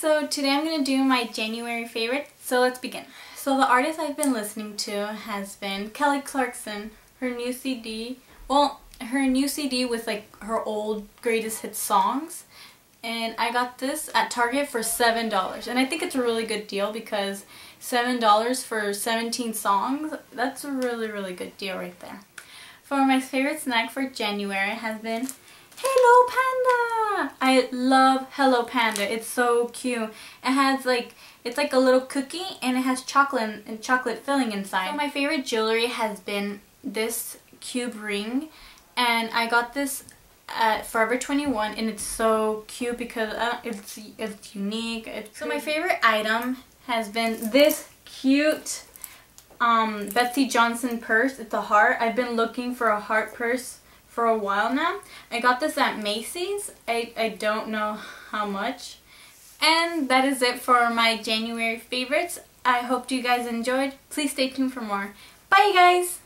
so today I'm going to do my January favorite, so let's begin. So the artist I've been listening to has been Kelly Clarkson. Her new CD, well, her new CD with like her old greatest hit songs. And I got this at Target for $7. And I think it's a really good deal because $7 for 17 songs, that's a really, really good deal right there. For my favorite snack for January has been Hello Panda! I love Hello Panda. It's so cute. It has like, it's like a little cookie and it has chocolate and chocolate filling inside. So my favorite jewelry has been this cube ring and I got this at Forever 21 and it's so cute because uh, it's, it's unique. It's so my favorite item has been this cute um, Betsey Johnson purse. It's a heart. I've been looking for a heart purse for a while now. I got this at Macy's. I, I don't know how much. And that is it for my January favorites. I hope you guys enjoyed. Please stay tuned for more. Bye guys!